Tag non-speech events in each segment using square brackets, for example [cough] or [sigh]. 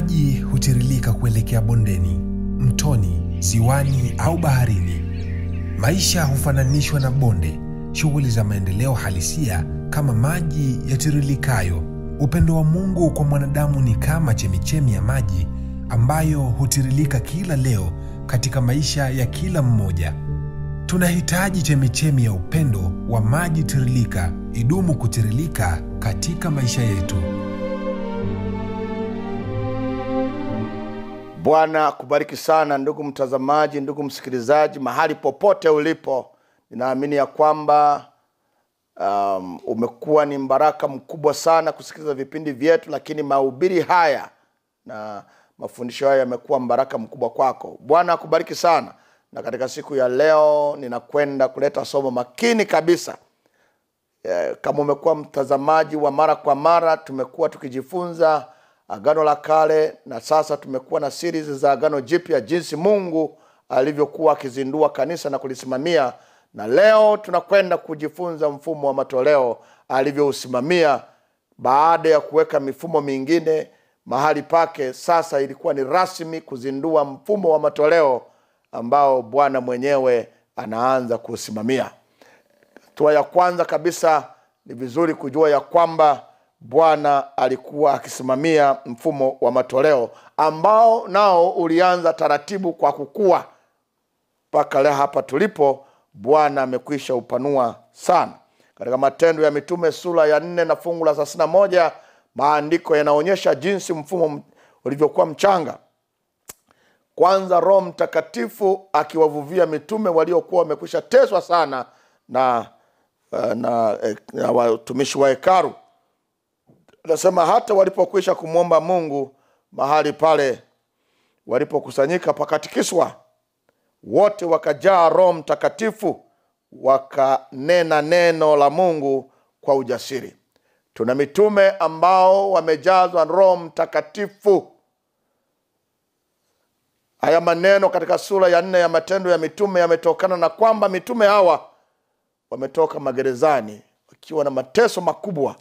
Maji hutiririka kuelekea bondeni, mtoni, ziwani au baharini. Maisha hufananishwa na bonde, shughuli za maendeleo halisia kama maji yatiririkayo. Upendo wa Mungu kwa mwanadamu ni kama chemichemi ya maji ambayo hutiririka kila leo katika maisha ya kila mmoja. Tunahitaji chemichemi ya upendo wa maji tiririka idumu kutiririka katika maisha yetu. Bwana kubariki sana ndugu mtazamaji, ndugu msikilizaji, mahali popote ulipo, ninaamini ya kwamba um, umekuwa ni mbaraka mkubwa sana kusikiliza vipindi vyetu, lakini mahubiri haya na mafundisho haya yamekuwa mbaraka mkubwa kwako. Bwana akubariki sana, na katika siku ya leo ninakwenda kuleta somo makini kabisa. E, Kama umekuwa mtazamaji wa mara kwa mara, tumekuwa tukijifunza Agano la Kale na sasa tumekuwa na series za Agano Jipya, jinsi Mungu alivyokuwa akizindua kanisa na kulisimamia, na leo tunakwenda kujifunza mfumo wa matoleo alivyousimamia baada ya kuweka mifumo mingine mahali pake. Sasa ilikuwa ni rasmi kuzindua mfumo wa matoleo ambao Bwana mwenyewe anaanza kuusimamia. Hatua ya kwanza kabisa ni vizuri kujua ya kwamba Bwana alikuwa akisimamia mfumo wa matoleo ambao nao ulianza taratibu kwa kukua mpaka leo hapa tulipo. Bwana amekwisha upanua sana. Katika Matendo ya Mitume sura ya nne na fungu la thelathini na moja maandiko yanaonyesha jinsi mfumo ulivyokuwa mchanga. Kwanza Roho Mtakatifu akiwavuvia mitume waliokuwa wamekwisha teswa sana na, na, na, eh, na watumishi wa hekalu anasema hata walipokwisha kumwomba Mungu mahali pale walipokusanyika pakatikiswa, wote wakajaa Roho Mtakatifu, wakanena neno la Mungu kwa ujasiri. Tuna mitume ambao wamejazwa Roho Mtakatifu. Haya maneno katika sura ya nne ya Matendo ya Mitume yametokana na kwamba mitume hawa wametoka magerezani wakiwa na mateso makubwa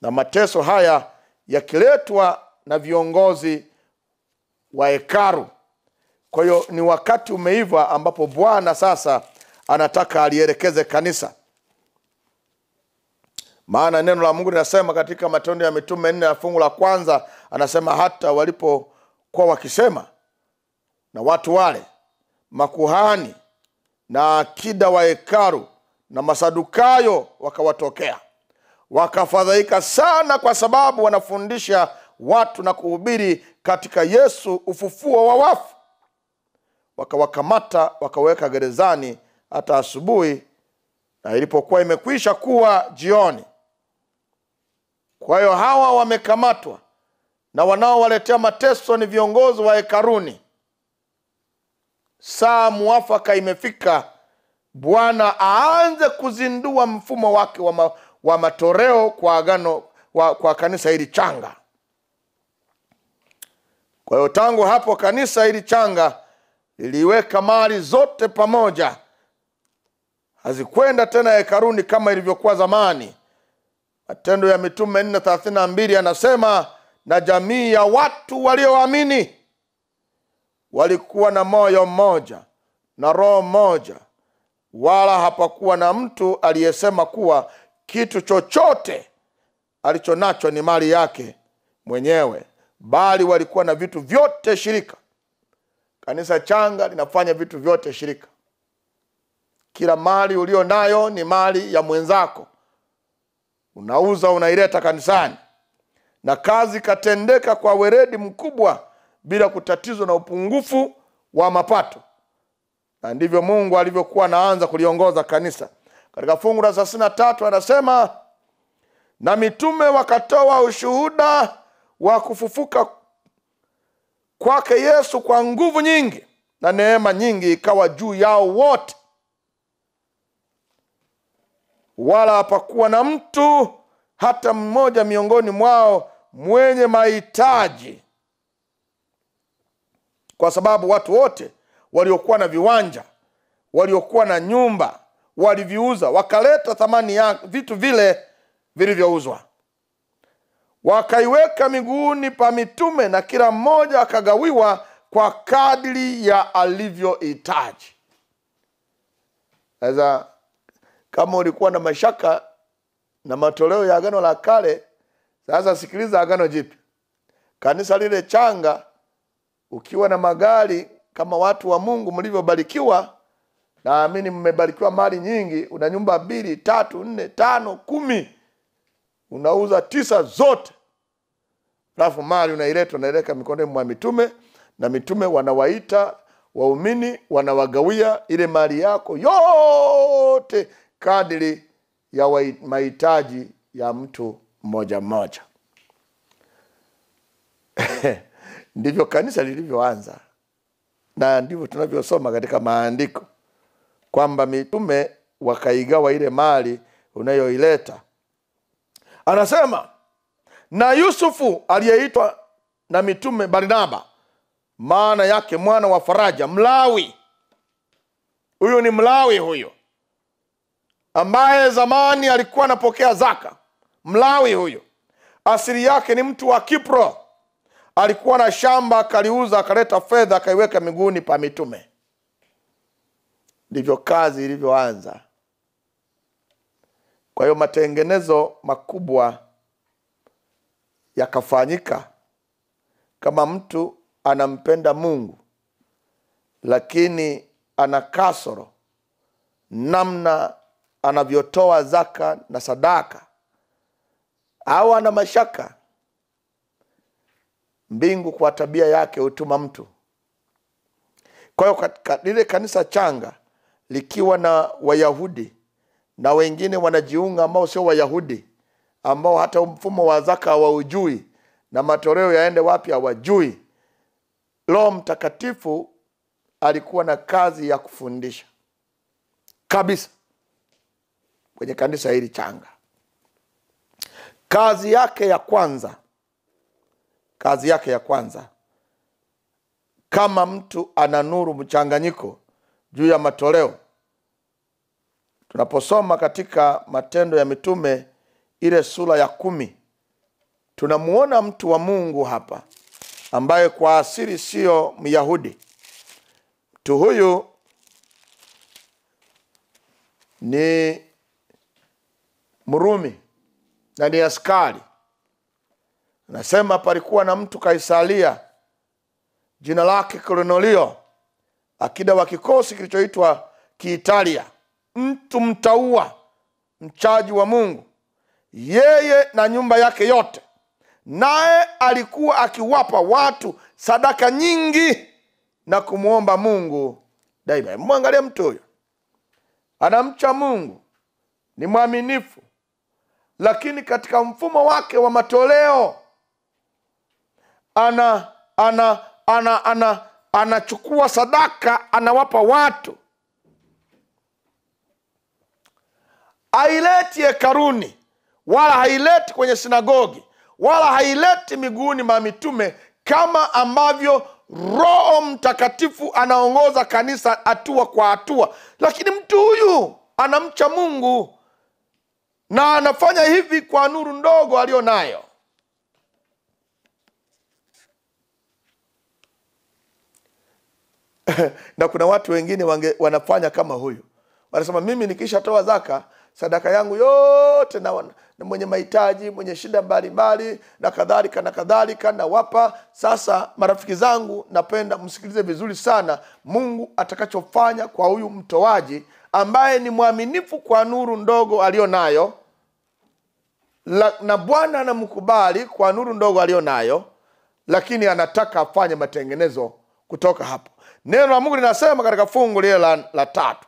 na mateso haya yakiletwa na viongozi wa hekaru. Kwa hiyo ni wakati umeiva ambapo Bwana sasa anataka alielekeze kanisa, maana neno la Mungu linasema katika Matendo ya Mitume nne ya fungu la kwanza, anasema hata walipokuwa wakisema na watu wale makuhani na akida wa hekaru na masadukayo wakawatokea wakafadhaika sana kwa sababu wanafundisha watu na kuhubiri katika Yesu ufufuo wa wafu. Wakawakamata wakaweka gerezani hata asubuhi, na ilipokuwa imekwisha kuwa jioni. Kwa hiyo hawa wamekamatwa na wanaowaletea mateso ni viongozi wa hekaruni. Saa muafaka imefika, Bwana aanze kuzindua mfumo wake wa, ma, wa matoreo kwa agano wa, kwa kanisa hili changa. Kwa hiyo tangu hapo kanisa hili changa liliweka mali zote pamoja, hazikwenda tena hekaruni kama ilivyokuwa zamani. Matendo ya Mitume nne thelathini na mbili anasema na jamii ya watu walioamini walikuwa na moyo mmoja na roho mmoja, wala hapakuwa na mtu aliyesema kuwa kitu chochote alicho nacho ni mali yake mwenyewe, bali walikuwa na vitu vyote shirika. Kanisa changa linafanya vitu vyote shirika. Kila mali ulio nayo ni mali ya mwenzako, unauza unaileta kanisani, na kazi ikatendeka kwa weredi mkubwa bila kutatizwa na upungufu wa mapato. Na ndivyo Mungu alivyokuwa anaanza kuliongoza kanisa. Katika fungu la thelathini na tatu anasema na mitume wakatoa ushuhuda wa kufufuka kwake Yesu kwa nguvu nyingi, na neema nyingi ikawa juu yao wote, wala hapakuwa na mtu hata mmoja miongoni mwao mwenye mahitaji, kwa sababu watu wote waliokuwa na viwanja, waliokuwa na nyumba waliviuza, wakaleta thamani ya vitu vile vilivyouzwa, wakaiweka miguuni pa mitume na kila mmoja akagawiwa kwa kadiri ya alivyohitaji. Sasa kama ulikuwa na mashaka na matoleo ya agano la kale sasa sikiliza agano jipya. Kanisa lile changa ukiwa na magari kama watu wa mungu mlivyobarikiwa naamini mmebarikiwa mali nyingi una nyumba mbili tatu nne tano kumi. Unauza tisa zote. Alafu mali unaileta unaileka mikononi mwa mitume na mitume wanawaita waumini wanawagawia ile mali yako yote kadiri ya mahitaji ya mtu mmoja mmoja. [laughs] Ndivyo kanisa lilivyoanza na ndivyo tunavyosoma katika maandiko kwamba mitume wakaigawa ile mali unayoileta. Anasema na yusufu aliyeitwa na mitume barnaba maana yake mwana wa faraja mlawi. Huyu ni mlawi huyo ambaye zamani alikuwa anapokea zaka. Mlawi huyo asili yake ni mtu wa kipro. Alikuwa na shamba akaliuza akaleta fedha akaiweka miguuni pa mitume ndivyo kazi ilivyoanza. Kwa hiyo matengenezo makubwa yakafanyika. Kama mtu anampenda mungu lakini ana kasoro namna anavyotoa zaka na sadaka au ana mashaka mbingu kwa tabia yake hutuma mtu. Kwa hiyo katika lile kanisa changa likiwa na wayahudi na wengine wanajiunga ambao sio wayahudi ambao hata mfumo wa zaka hawaujui na matoleo yaende wapi hawajui. Roho mtakatifu alikuwa na kazi ya kufundisha kabisa kwenye kanisa hili changa. Kazi yake ya kwanza kazi yake ya kwanza kama mtu ana nuru mchanganyiko juu ya matoleo. Tunaposoma katika matendo ya mitume ile sura ya kumi tunamuona mtu wa mungu hapa ambaye kwa asili siyo myahudi. Mtu huyu ni mrumi na ni askari. Anasema palikuwa na mtu kaisaria jina lake kornelio akida wa kikosi kilichoitwa kiitalia. Mtu mtaua mchaji wa mungu. Yeye na nyumba yake yote. Naye alikuwa akiwapa watu sadaka nyingi na kumwomba mungu daima. Mwangalie mtu huyo. Anamcha mungu. Ni mwaminifu. Lakini katika mfumo wake wa matoleo ana ana ana ana anachukua sadaka anawapa watu. Aileti hekaruni wala haileti kwenye sinagogi wala haileti miguuni ma mitume kama ambavyo roho mtakatifu anaongoza kanisa hatua kwa hatua. Lakini mtu huyu anamcha mungu na anafanya hivi kwa nuru ndogo aliyo nayo [laughs] na kuna watu wengine wange, wanafanya kama huyu. Wanasema mimi nikishatoa zaka sadaka yangu yote na, na mwenye mahitaji mwenye shida mbalimbali na kadhalika na kadhalika nawapa sasa marafiki zangu napenda msikilize vizuri sana mungu atakachofanya kwa huyu mtoaji ambaye ni mwaminifu kwa nuru ndogo aliyo nayo la, na bwana anamkubali kwa nuru ndogo aliyo nayo lakini anataka afanye matengenezo kutoka hapo neno la mungu linasema katika fungu lile la, la tatu.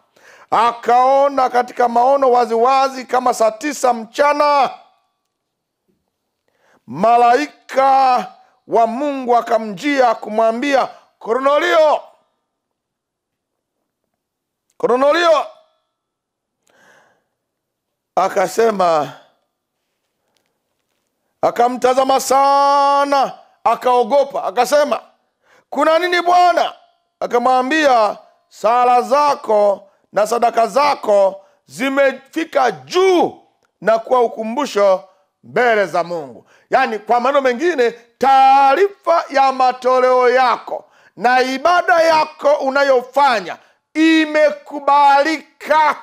Akaona katika maono waziwazi wazi kama saa tisa mchana malaika wa mungu akamjia kumwambia kornelio! Kornelio! Akasema akamtazama sana akaogopa akasema kuna nini bwana akamwambia sala zako na sadaka zako zimefika juu na kuwa ukumbusho mbele za mungu. Yaani kwa maneno mengine taarifa ya matoleo yako na ibada yako unayofanya imekubalika.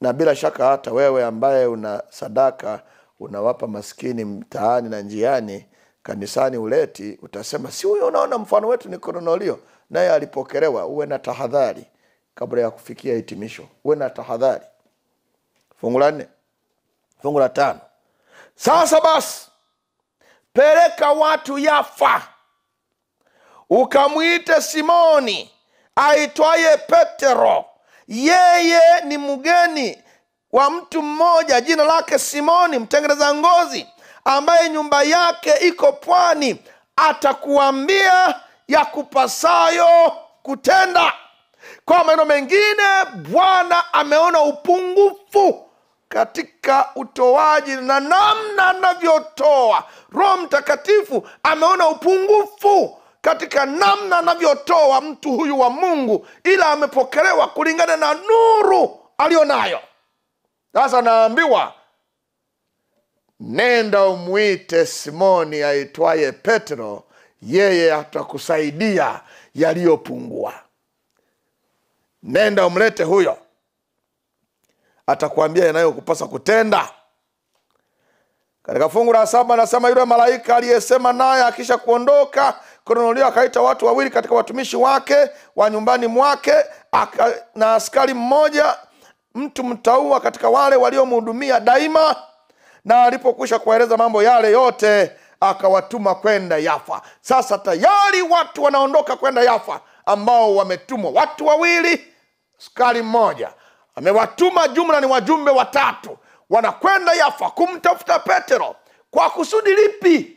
Na bila shaka hata wewe ambaye una sadaka unawapa maskini mtaani na njiani kanisani uleti utasema si huyo unaona mfano wetu ni Kornelio, naye alipokelewa uwe na tahadhari kabla ya kufikia hitimisho uwe na tahadhari. Fungu la nne. Fungu la tano. Sasa basi peleka watu yafa ukamwite simoni aitwaye petero. Yeye ni mgeni wa mtu mmoja jina lake simoni mtengeneza ngozi ambaye nyumba yake iko pwani atakuambia ya kupasayo kutenda. Kwa maneno mengine bwana ameona upungufu katika utoaji na namna anavyotoa. Roho mtakatifu ameona upungufu katika namna anavyotoa mtu huyu wa mungu ila amepokelewa kulingana na nuru aliyo nayo sasa naambiwa nenda umwite simoni aitwaye petro yeye atakusaidia yaliyopungua. Nenda umlete huyo. Atakuambia yanayokupasa kutenda. Katika fungu la saba anasema yule malaika aliyesema naye akisha kuondoka kornelio akaita watu wawili katika watumishi wake wa nyumbani mwake aka, na askari mmoja mtu mtaua katika wale waliomhudumia daima na alipokwisha kuwaeleza mambo yale yote akawatuma kwenda yafa. Sasa tayari watu wanaondoka kwenda yafa ambao wametumwa. Watu wawili sukari mmoja amewatuma jumla ni wajumbe watatu. Wanakwenda yafa kumtafuta petero. Kwa kusudi lipi?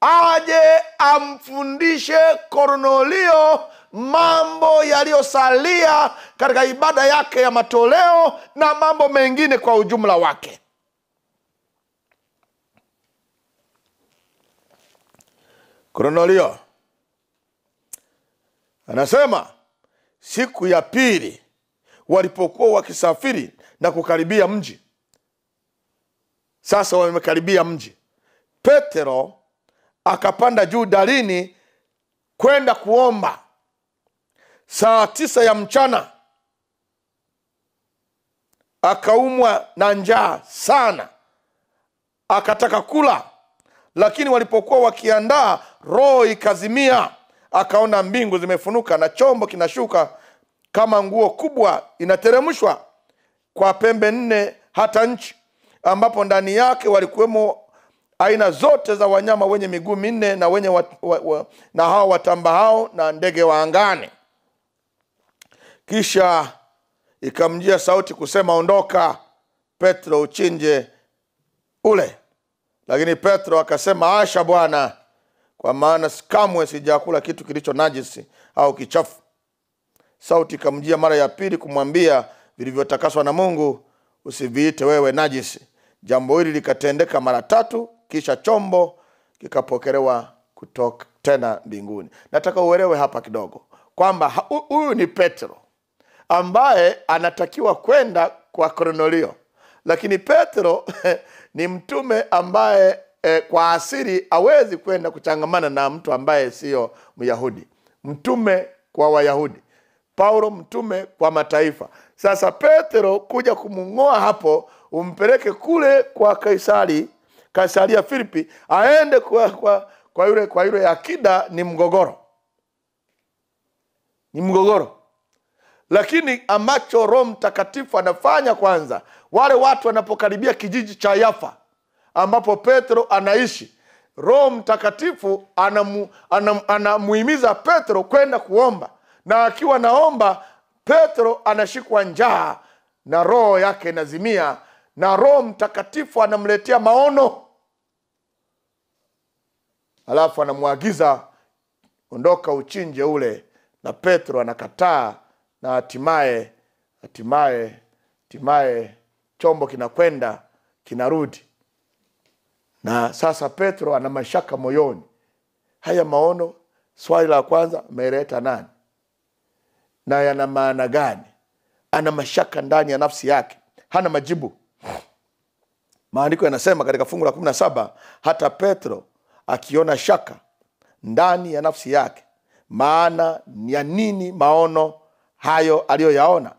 Aje amfundishe kornelio mambo yaliyosalia katika ibada yake ya matoleo na mambo mengine kwa ujumla wake kornelio anasema siku ya pili walipokuwa wakisafiri na kukaribia mji. Sasa wamekaribia mji. Petero akapanda juu dalini kwenda kuomba. Saa tisa ya mchana akaumwa na njaa sana. Akataka kula lakini walipokuwa wakiandaa roho ikazimia. Akaona mbingu zimefunuka na chombo kinashuka kama nguo kubwa inateremshwa kwa pembe nne hata nchi ambapo ndani yake walikuwemo aina zote za wanyama wenye miguu minne na wenye wa, wa, na hao watamba hao na ndege wa angani. Kisha ikamjia sauti kusema ondoka petro uchinje ule lakini petro akasema asha bwana kwa maana kamwe sijakula kitu kilicho najisi au kichafu. Sauti ikamjia mara ya pili kumwambia vilivyotakaswa na mungu usiviite wewe najisi. Jambo hili likatendeka mara tatu kisha chombo kikapokelewa kutoka tena mbinguni. Nataka uelewe hapa kidogo kwamba huyu ni petro ambaye anatakiwa kwenda kwa kornelio. Lakini petro [laughs] ni mtume ambaye eh, kwa asiri awezi kwenda kuchangamana na mtu ambaye siyo myahudi. Mtume kwa wayahudi. Paulo mtume kwa mataifa. Sasa petro kuja kumung'oa hapo umpeleke kule kwa kaisari kaisaria filipi aende kwa, kwa, kwa yule kwa yule akida ni mgogoro. Ni mgogoro. Lakini ambacho roho mtakatifu anafanya kwanza wale watu wanapokaribia kijiji cha yafa ambapo petro anaishi roho mtakatifu anamu, anam, anamuhimiza petro kwenda kuomba. Na akiwa naomba petro anashikwa njaa na roho yake inazimia na roho mtakatifu anamletea maono. Alafu anamwagiza ondoka uchinje ule. Na petro anakataa na hatimaye hatimaye hatimaye chombo kinakwenda kinarudi. Na sasa petro ana mashaka moyoni. Haya maono swali la kwanza ameleta nani? Na yana maana gani? Ana mashaka ndani ya nafsi yake. Hana majibu. Maandiko yanasema katika fungu la kumi na saba hata petro akiona shaka ndani ya nafsi yake maana ya nini maono hayo aliyoyaona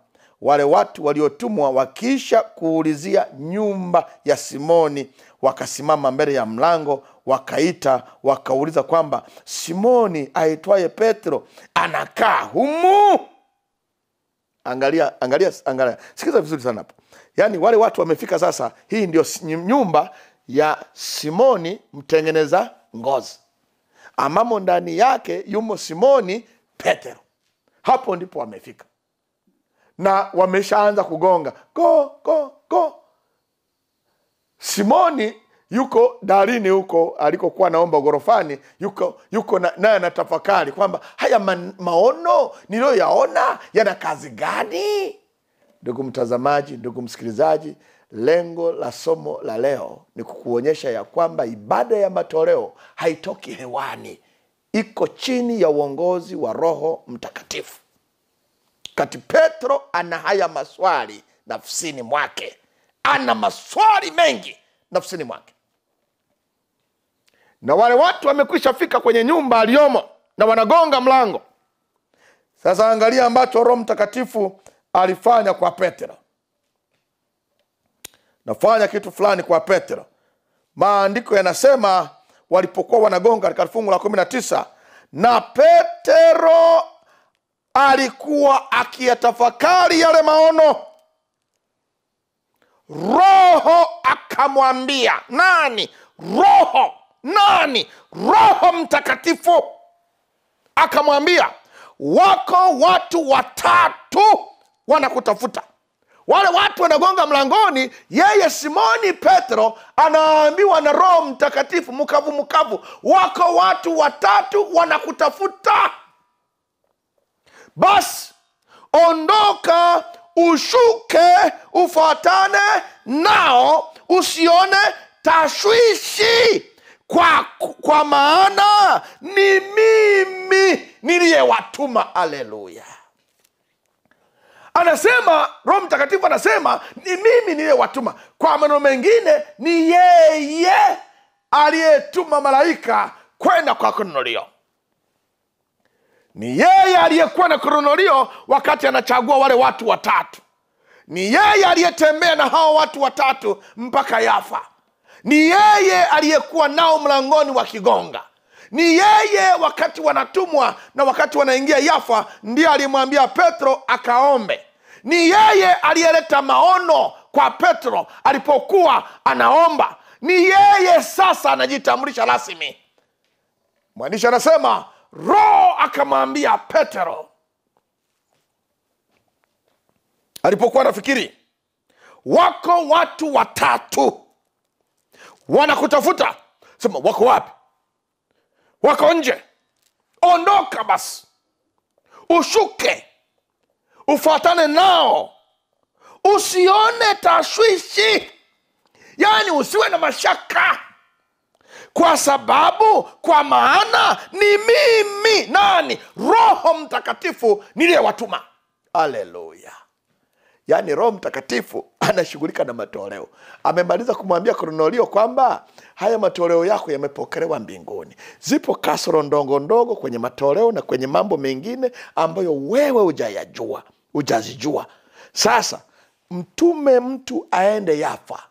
wale watu waliotumwa wakiisha kuulizia nyumba ya simoni wakasimama mbele ya mlango wakaita wakauliza kwamba simoni aitwaye petro anakaa humu? Angalia angalia angalia. Sikiza vizuri sana po yaani wale watu wamefika sasa hii ndio nyumba ya simoni mtengeneza ngozi. Amamo ndani yake yumo simoni petero hapo ndipo wamefika na wameshaanza kugonga. Go go go. Simoni yuko darini huko alikokuwa naomba ghorofani yuko yuko na- naye anatafakari kwamba haya man, maono niliyoyaona yana kazi gani? Ndugu mtazamaji ndugu msikilizaji lengo la somo la leo ni kukuonyesha ya kwamba ibada ya matoleo haitoki hewani. Iko chini ya uongozi wa roho mtakatifu kati petro ana haya maswali nafsini mwake ana maswali mengi nafsini mwake. Na wale watu wamekwisha fika kwenye nyumba aliyomo na wanagonga mlango. Sasa angalia ambacho roho mtakatifu alifanya kwa petro. Nafanya kitu fulani kwa petro. Maandiko yanasema walipokuwa wanagonga katika fungu la kumi na tisa na petero alikuwa akiyatafakari yale maono. Roho akamwambia nani? Roho! Nani? Roho mtakatifu! Akamwambia wako watu watatu wanakutafuta. Wale watu wanagonga mlangoni yeye simoni petro anaambiwa na roho mtakatifu mkavu mkavu wako watu watatu wanakutafuta basi ondoka ushuke ufuatane nao usione tashwishi. Kwa, kwa maana ni mimi niliyewatuma. Aleluya anasema roho mtakatifu anasema ni mimi niliyewatuma. Kwa maneno mengine ni yeye aliyetuma malaika kwenda kwa kornelio ni yeye aliyekuwa na kronolio wakati anachagua wale watu watatu. Ni yeye aliyetembea na hao watu watatu mpaka yafa. Ni yeye aliyekuwa nao mlangoni wa kigonga. Ni yeye wakati wanatumwa na wakati wanaingia yafa ndiye alimwambia petro akaombe. Ni yeye aliyeleta maono kwa petro alipokuwa anaomba. Ni yeye sasa anajitambulisha rasmi. Mwandishi anasema roho akamwambia petero. Alipokuwa nafikiri wako watu watatu wanakutafuta. Sema wako wapi? Wako nje. Ondoka basi. Ushuke. Ufuatane nao. Usione tashwishi. Yaani usiwe na mashaka kwa sababu kwa maana ni mimi nani? Roho mtakatifu niliyewatuma. Aleluya yaani roho mtakatifu [laughs] anashughulika na matoleo. Amemaliza kumwambia kornelio kwamba haya matoleo yako yamepokelewa mbinguni. Zipo kasoro ndogo ndogo kwenye matoleo na kwenye mambo mengine ambayo wewe ujayajua ujazijua sasa mtume mtu aende yafa.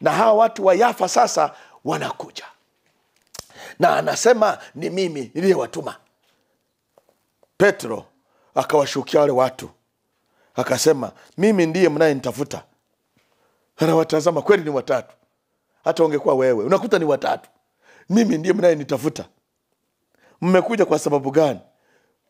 Na hawa watu wa yafa sasa wanakuja na anasema ni mimi niliyewatuma. Petro akawashukia wale watu akasema mimi ndiye mnayenitafuta. Anawatazama kweli ni watatu. Hata ungekuwa wewe unakuta ni watatu. Mimi ndiye mnayenitafuta. Mmekuja kwa sababu gani?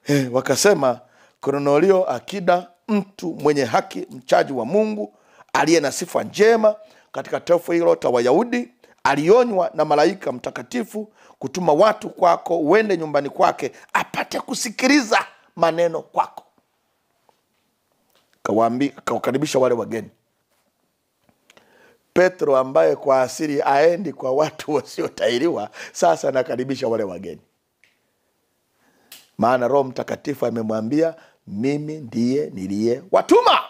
He, wakasema kornelio akida mtu mwenye haki mchaji wa mungu aliye na sifa njema katika taifa hilo ta wayahudi alionywa na malaika mtakatifu kutuma watu kwako uende nyumbani kwake apate kusikiliza maneno kwako. Kawakaribisha wale wageni. Petro ambaye kwa asili aendi kwa watu [laughs] wasiotairiwa sasa anakaribisha wale wageni. Maana roho mtakatifu amemwambia mimi ndiye niliye watuma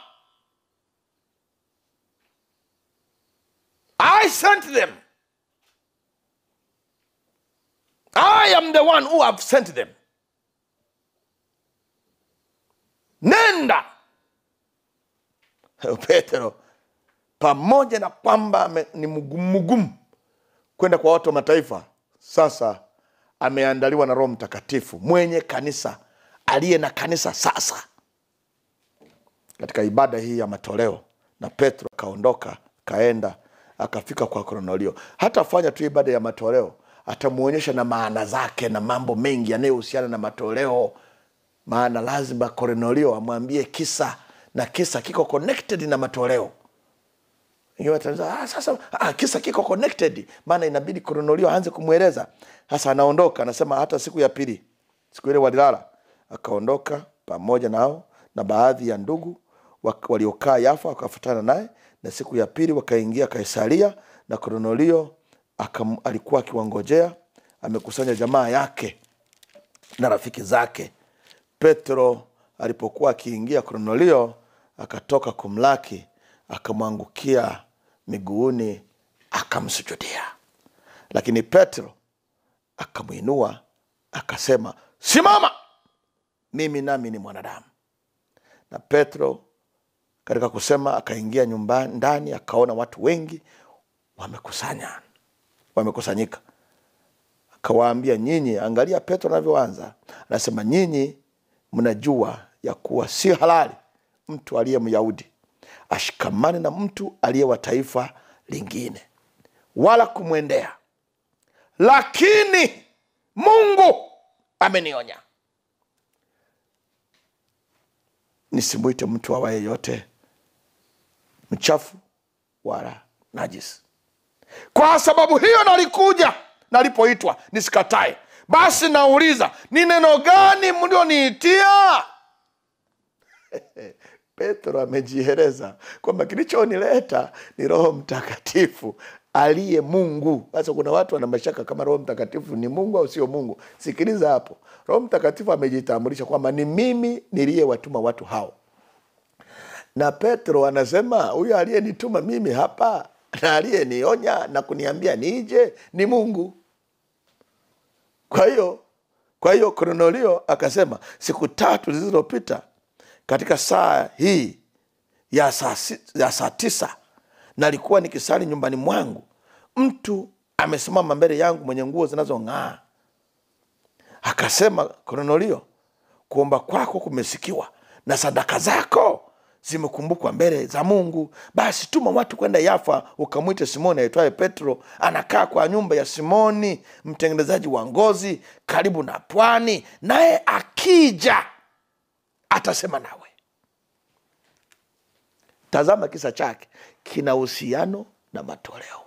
i sent them i am the one who have sent them. Nenda. Petero pamoja na kwamba ni mgumu mgumu kwenda kwa watu wa mataifa sasa ameandaliwa na roho mtakatifu mwenye kanisa aliye na kanisa sasa. Katika ibada hii ya matoleo na petro akaondoka kaenda akafika kwa kornelio. Hatafanya tu ibada ya matoleo atamuonyesha na maana zake na mambo mengi yanayohusiana na matoleo. Maana lazima kornelio amwambie kisa na kisa kiko connected na matoleo. Ah, sasa ah, kisa kiko connected. Maana inabidi kornelio aanze kumweleza. Sasa anaondoka anasema hata siku ya pili siku ile walilala. Akaondoka pamoja nao na baadhi ya ndugu waliokaa yafa wakafuatana naye. Na siku ya pili wakaingia kaisaria na kornelio akam- alikuwa akiwangojea amekusanya jamaa yake na rafiki zake. Petro alipokuwa akiingia kornelio akatoka kumlaki akamwangukia miguuni akamsujudia. Lakini petro akamwinua akasema simama! Mimi nami ni mwanadamu. Na petro katika kusema akaingia nyumbani ndani akaona watu wengi wamekusanya wamekusanyika. Akawaambia nyinyi angalia petro anavyoanza. Anasema nyinyi mnajua ya kuwa si halali mtu aliye myahudi ashikamane na mtu aliye wa taifa lingine wala kumwendea. Lakini mungu amenionya. Nisimwite mtu awaye yote mchafu wala najisi kwa sababu hiyo nalikuja nalipoitwa nisikatae. Basi nauliza ni neno gani mlioniitia? [laughs] Petro amejieleza kwamba kilichonileta ni roho mtakatifu aliye mungu. Sasa kuna watu wana mashaka kama roho mtakatifu ni mungu au sio mungu? Sikiliza hapo. Roho mtakatifu amejitambulisha kwamba ni mimi niliyewatuma watu hao. Na petro anasema huyo aliyenituma mimi hapa na aliyenionya na kuniambia nije ni mungu. Kwa hiyo kwa hiyo kornelio akasema siku tatu zilizopita katika saa hii ya saa, ya saa tisa nalikuwa nikisali nyumbani mwangu mtu amesimama mbele yangu mwenye nguo zinazong'aa. Akasema kornelio kuomba kwako kumesikiwa na sadaka zako zimekumbukwa mbele za mungu. Basi tuma watu kwenda yafa ukamwite simoni aitwaye petro anakaa kwa nyumba ya simoni mtengenezaji wa ngozi karibu na pwani naye akija atasema nawe. Tazama kisa chake kina uhusiano na matoleo.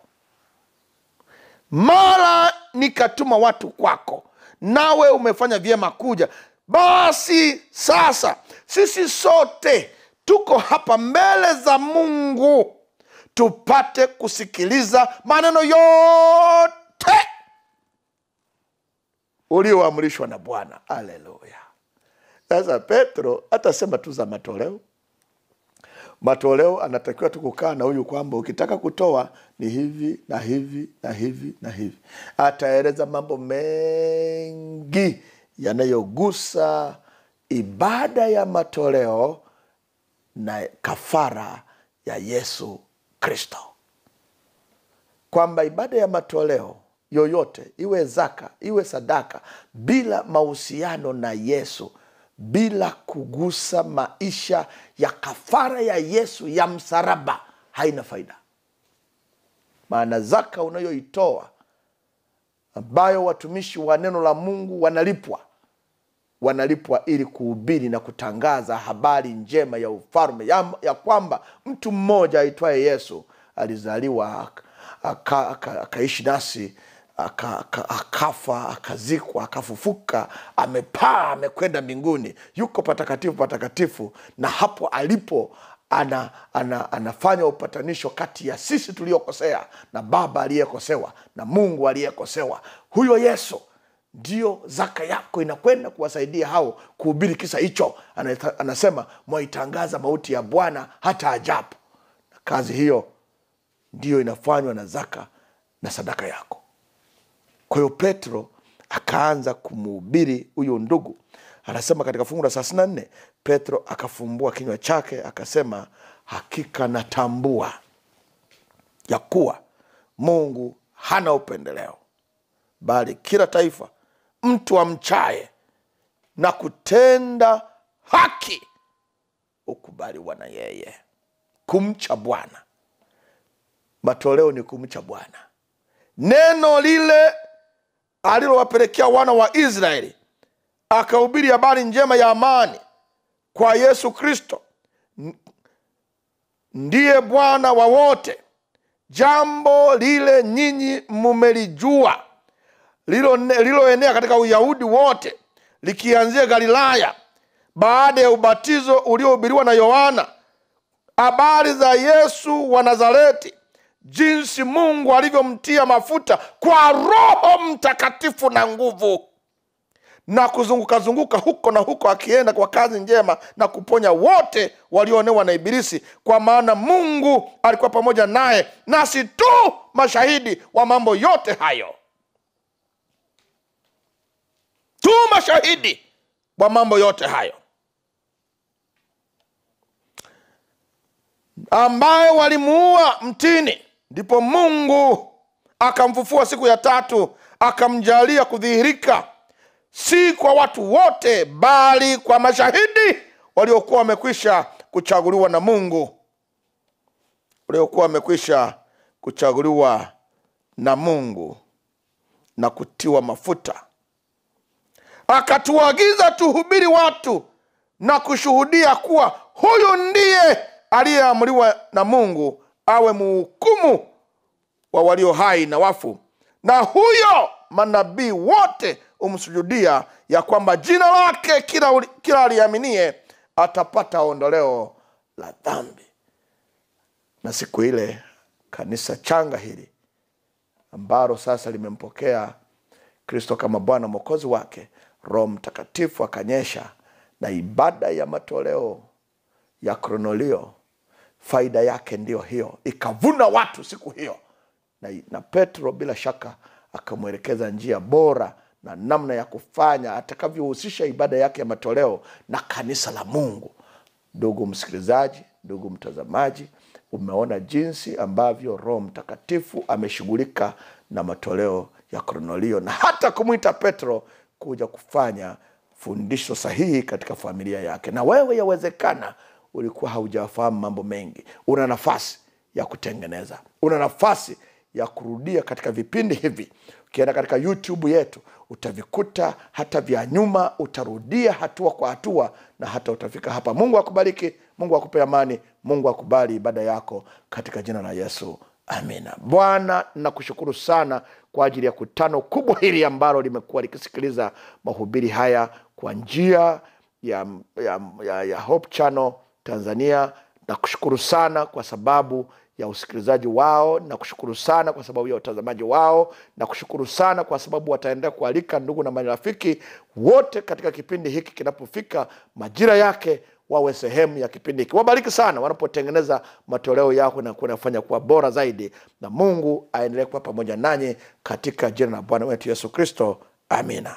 Mara nikatuma watu kwako nawe umefanya vyema kuja basi sasa sisi sote tuko hapa mbele za mungu. Tupate kusikiliza maneno yote ulioamrishwa na bwana. Aleluya sasa petro atasema tu za matoleo. Matoleo anatakiwa tu kukaa na huyu kwamba ukitaka kutoa ni hivi na hivi na hivi na hivi. Ataeleza mambo mengi yanayogusa ibada ya matoleo na kafara ya yesu kristo. Kwamba ibada ya matoleo yoyote iwe zaka iwe sadaka bila mahusiano na yesu bila kugusa maisha ya kafara ya yesu ya msalaba haina faida. Maana zaka unayoitoa ambayo watumishi wa neno la mungu wanalipwa wanalipwa ili kuhubiri na kutangaza habari njema ya ufalme ya, ya kwamba mtu mmoja aitwaye yesu alizaliwa ak- aka- aka- akaishi nasi aka- aka- akafa akazikwa akafufuka amepaa amekwenda mbinguni yuko patakatifu patakatifu na hapo alipo ana, ana, anafanya upatanisho kati ya sisi tuliokosea na baba aliyekosewa na mungu aliyekosewa. Huyo yesu ndio zaka yako inakwenda kuwasaidia hao kuhubiri kisa hicho. Anasema mwaitangaza mauti ya bwana hata ajapo. na kazi hiyo ndiyo inafanywa na zaka na sadaka yako. Kwa hiyo petro akaanza kumuhubiri huyo ndugu. Anasema katika fungu la thelathini na nne petro akafumbua kinywa chake akasema hakika natambua ya kuwa mungu hana upendeleo bali kila taifa mtu amchaye na kutenda haki ukubaliwa na yeye. Kumcha bwana. Matoleo ni kumcha bwana. Neno lile alilowapelekea wana wa israeli akahubiri habari njema ya amani kwa yesu kristo ndiye bwana wa wote. Jambo lile nyinyi mumelijua lilo- liloenea katika uyahudi wote likianzia galilaya. Baada ya ubatizo uliohubiriwa na yohana habari za yesu wa nazareti jinsi mungu alivyomtia mafuta kwa roho mtakatifu na nguvu. Na kuzungukazunguka huko na huko akienda kwa kazi njema na kuponya wote walioonewa na ibilisi kwa maana mungu alikuwa pamoja naye nasi tu mashahidi wa mambo yote hayo tu mashahidi wa mambo yote hayo ambaye walimuua mtini. Ndipo mungu akamfufua siku ya tatu akamjalia kudhihirika si kwa watu wote bali kwa mashahidi waliokuwa wamekwisha kuchaguliwa na mungu waliokuwa wamekwisha kuchaguliwa na mungu na kutiwa mafuta akatuagiza tuhubiri watu na kushuhudia kuwa huyu ndiye aliyeamriwa na mungu awe muhukumu wa walio hai na wafu. Na huyo manabii wote umsujudia ya kwamba jina lake kila, kila aliaminie atapata ondoleo la dhambi. Na siku ile kanisa changa hili ambalo sasa limempokea kristo kama bwana mwokozi wake roho mtakatifu akanyesha na ibada ya matoleo ya kronolio faida yake ndiyo hiyo ikavuna watu siku hiyo. Na, na petro bila shaka akamwelekeza njia bora na namna ya kufanya atakavyohusisha ibada yake ya matoleo na kanisa la mungu. Ndugu msikilizaji ndugu mtazamaji umeona jinsi ambavyo roho mtakatifu ameshughulika na matoleo ya kronolio na hata kumwita petro kuja kufanya fundisho sahihi katika familia yake. Na wewe yawezekana ulikuwa haujafahamu mambo mengi. Una nafasi ya kutengeneza. Una nafasi ya kurudia katika vipindi hivi. Ukienda katika youtube yetu utavikuta hata vya nyuma utarudia hatua kwa hatua na hata utafika hapa. Mungu akubariki mungu akupe amani mungu akubali ibada yako katika jina la yesu. Amina. Bwana nakushukuru sana kwa ajili ya kutano kubwa hili ambalo limekuwa likisikiliza mahubiri haya kwa njia ya, ya, ya, ya hope channel tanzania. Nakushukuru sana kwa sababu ya usikilizaji wao nakushukuru sana kwa sababu ya utazamaji wao na kushukuru sana kwa sababu wataendelea kualika ndugu na marafiki wote katika kipindi hiki kinapofika majira yake wawe sehemu ya kipindi hiki. Wabariki sana wanapotengeneza matoleo yako na kunafanya kuwa bora zaidi na mungu aendelee kuwa pamoja nanyi katika jina la bwana wetu yesu kristo. Amina